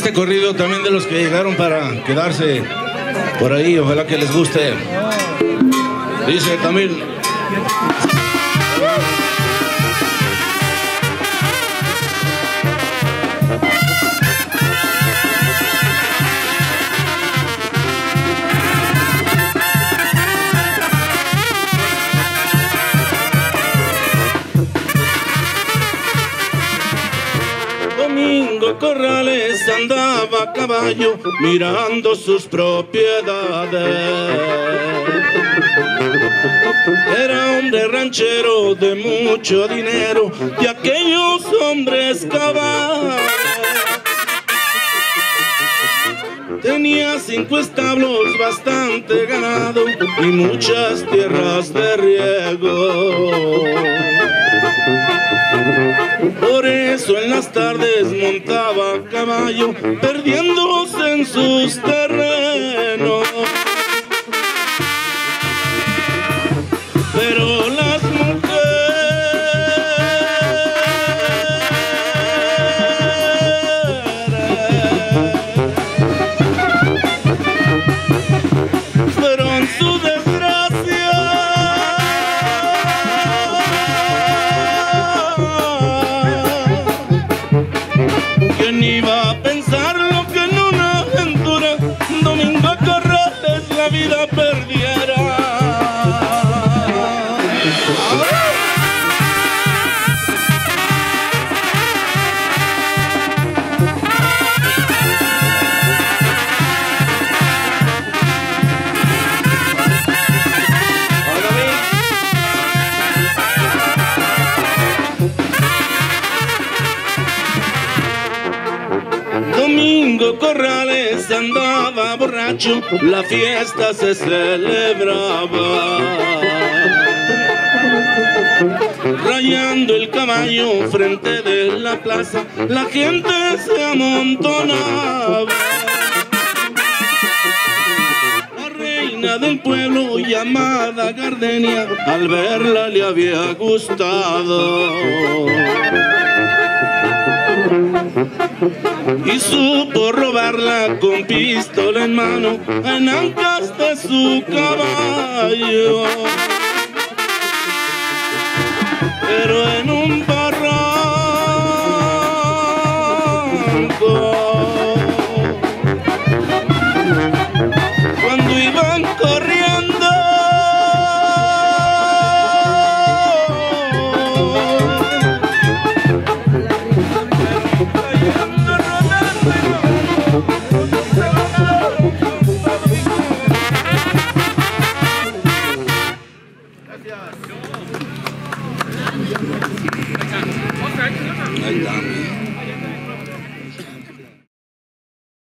Este corrido también de los que llegaron para quedarse por ahí, ojalá que les guste. Dice también. Corrales andaba a caballo mirando sus propiedades. Era hombre ranchero de mucho dinero y aquellos hombres cabales. Tenía cinco establos, bastante ganado y muchas tierras de riego. Eso en las tardes montaba a caballo, perdiéndose en sus terrenos. Pero la vida perdiera? Domingo Corrales andaba borracho, la fiesta se celebraba. Rayando el caballo frente de la plaza, la gente se amontonaba. La reina del pueblo llamada Gardenia, al verla le había gustado y supo robarla con pistola en mano en de su caballo. Pero en un barranco, Ahí está.